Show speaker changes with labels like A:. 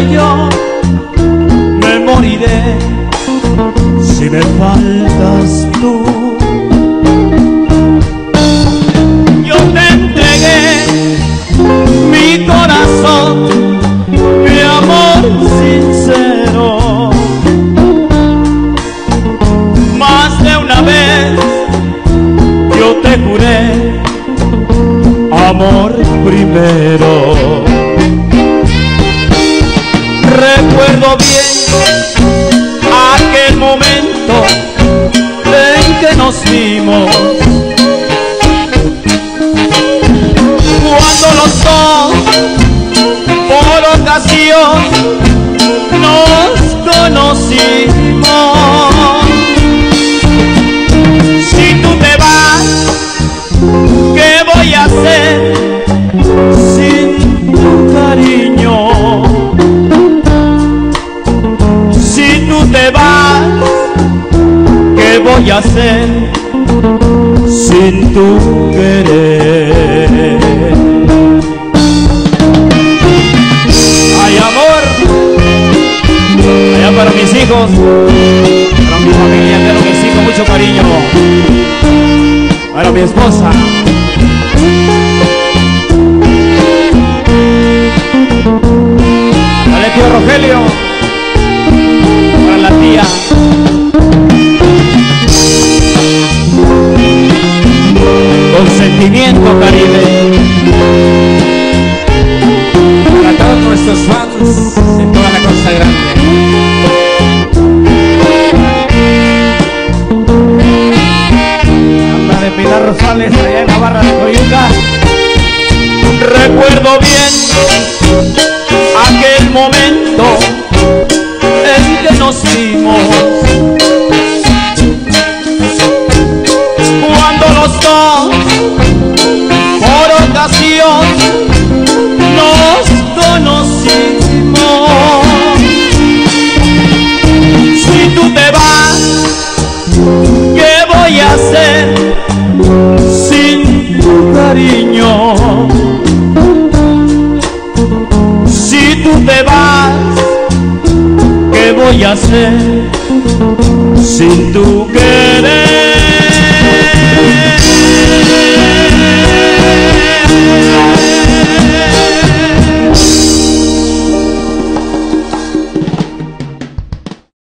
A: yo me moriré si me faltas tú. Yo te entregué mi corazón, mi amor sincero. Más de una vez yo te juré amor primero. Recuerdo bien aquel momento en que nos vimos. Cuando los dos, por ocasión, nos conocimos. Si tú te vas, ¿qué voy a hacer sin tu querer? Ay, amor, allá para mis hijos, para mi familia, quiero mis hijos, mucho cariño. Para mi esposa. Dale, tío Rogelio. Con sentimiento, Caribe.
B: Para todos nuestros fans en toda la Costa Grande.
A: Anda de Pilar Rosales, allá en Navarra de Coyuca. Recuerdo bien aquel momento en que nos vimos. Si tú te vas, ¿Qué voy a hacer sin tu cariño? Si tú te vas, ¿qué voy a hacer sin tu querer?